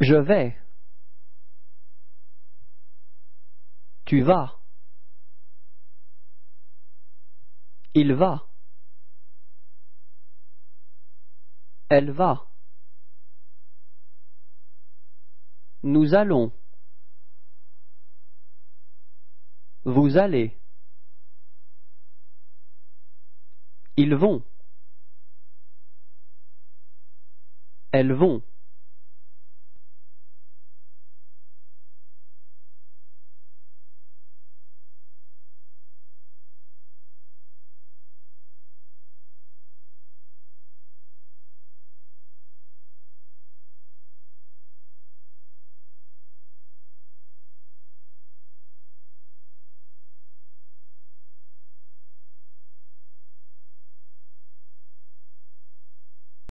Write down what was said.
Je vais. Tu vas. Il va. Elle va. Nous allons. Vous allez. Ils vont. Elles vont.